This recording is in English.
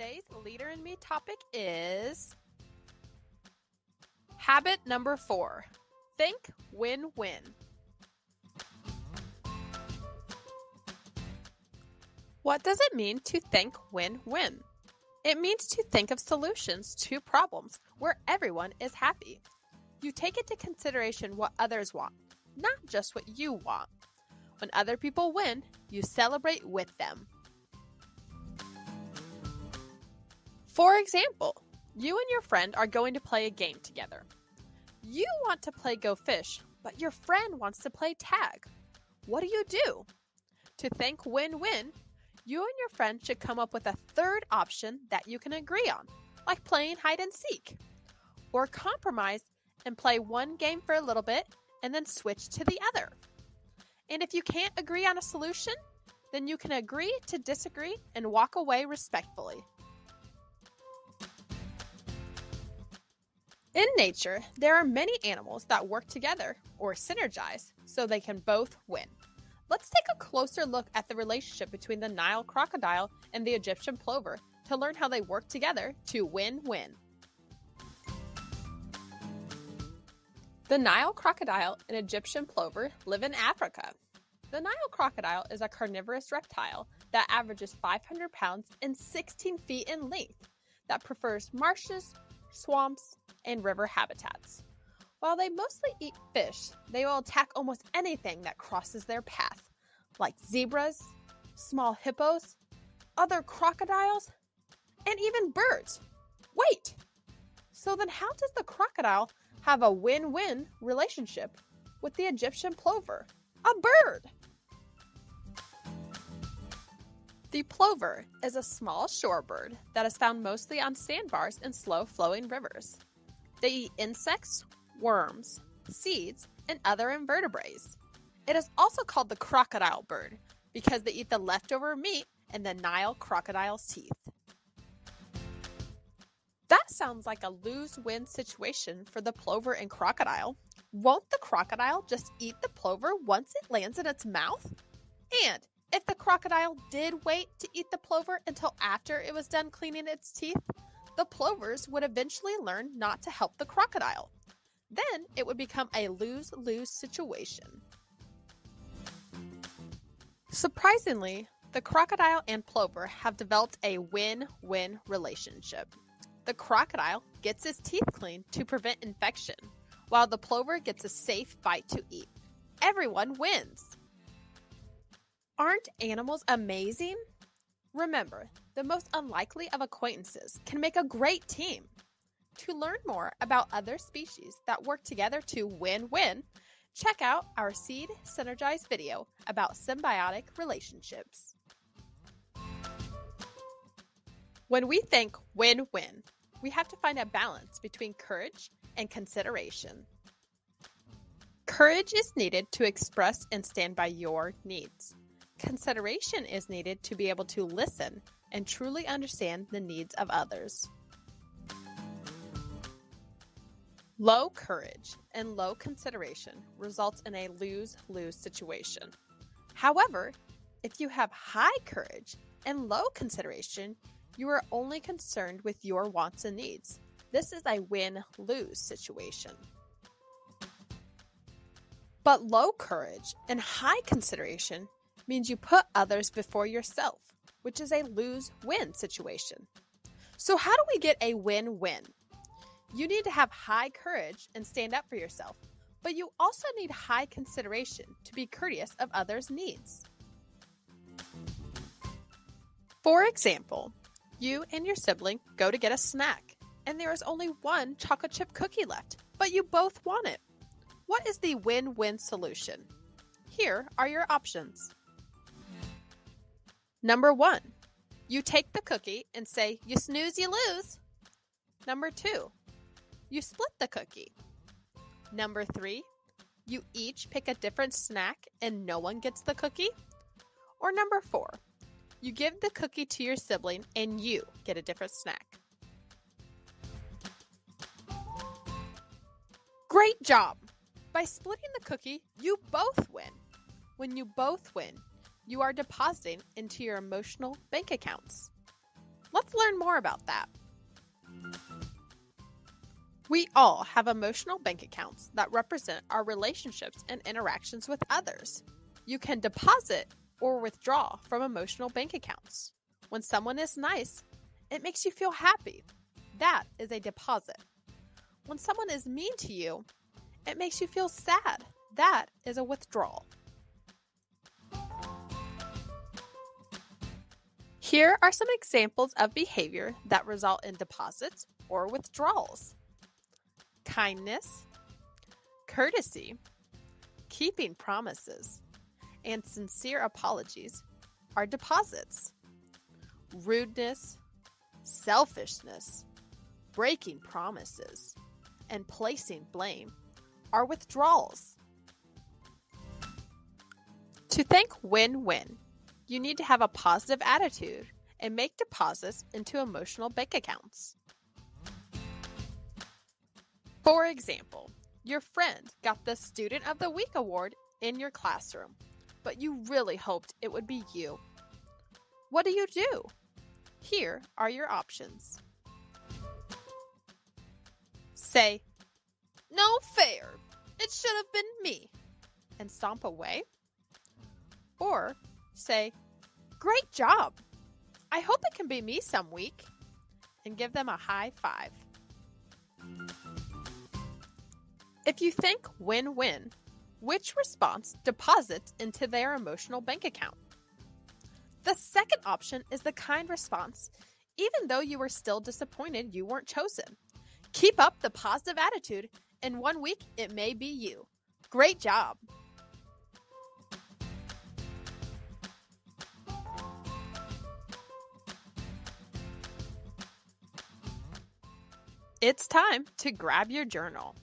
Today's Leader in Me topic is habit number four think win win. What does it mean to think win win? It means to think of solutions to problems where everyone is happy. You take into consideration what others want, not just what you want. When other people win, you celebrate with them. For example, you and your friend are going to play a game together. You want to play Go Fish, but your friend wants to play tag. What do you do? To think win win, you and your friend should come up with a third option that you can agree on, like playing hide and seek. Or compromise and play one game for a little bit and then switch to the other. And if you can't agree on a solution, then you can agree to disagree and walk away respectfully. In nature, there are many animals that work together or synergize so they can both win. Let's take a closer look at the relationship between the Nile crocodile and the Egyptian plover to learn how they work together to win win. The Nile crocodile and Egyptian plover live in Africa. The Nile crocodile is a carnivorous reptile that averages 500 pounds and 16 feet in length that prefers marshes, swamps, and river habitats. While they mostly eat fish, they will attack almost anything that crosses their path, like zebras, small hippos, other crocodiles, and even birds. Wait! So then, how does the crocodile have a win win relationship with the Egyptian plover? A bird! The plover is a small shorebird that is found mostly on sandbars and slow flowing rivers. They eat insects, worms, seeds, and other invertebrates. It is also called the crocodile bird because they eat the leftover meat in the Nile crocodile's teeth. That sounds like a lose win situation for the plover and crocodile. Won't the crocodile just eat the plover once it lands in its mouth? And if the crocodile did wait to eat the plover until after it was done cleaning its teeth, the plovers would eventually learn not to help the crocodile. Then it would become a lose lose situation. Surprisingly, the crocodile and plover have developed a win win relationship. The crocodile gets his teeth cleaned to prevent infection, while the plover gets a safe bite to eat. Everyone wins. Aren't animals amazing? Remember, the most unlikely of acquaintances can make a great team. To learn more about other species that work together to win win, check out our Seed Synergize video about symbiotic relationships. When we think win win, we have to find a balance between courage and consideration. Courage is needed to express and stand by your needs. Consideration is needed to be able to listen and truly understand the needs of others. Low courage and low consideration results in a lose lose situation. However, if you have high courage and low consideration, you are only concerned with your wants and needs. This is a win lose situation. But low courage and high consideration means you put others before yourself, which is a lose win situation. So, how do we get a win win? You need to have high courage and stand up for yourself, but you also need high consideration to be courteous of others' needs. For example, you and your sibling go to get a snack, and there is only one chocolate chip cookie left, but you both want it. What is the win win solution? Here are your options. Number one, you take the cookie and say, You snooze, you lose. Number two, you split the cookie. Number three, you each pick a different snack and no one gets the cookie. Or number four, you give the cookie to your sibling and you get a different snack. Great job! By splitting the cookie, you both win. When you both win, you are depositing into your emotional bank accounts. Let's learn more about that. We all have emotional bank accounts that represent our relationships and interactions with others. You can deposit or withdraw from emotional bank accounts. When someone is nice, it makes you feel happy. That is a deposit. When someone is mean to you, it makes you feel sad. That is a withdrawal. Here are some examples of behavior that result in deposits or withdrawals kindness, courtesy, keeping promises, and sincere apologies are deposits. Rudeness, selfishness, breaking promises, and placing blame are withdrawals. To think win win, you need to have a positive attitude and make deposits into emotional bank accounts. For example, your friend got the Student of the Week award in your classroom, but you really hoped it would be you. What do you do? Here are your options. Say, No fair! It should have been me! and stomp away. Or say, Great job! I hope it can be me some week, and give them a high five. If you think win win, which response deposits into their emotional bank account? The second option is the kind response, even though you were still disappointed you weren't chosen. Keep up the positive attitude. In one week, it may be you. Great job! It's time to grab your journal.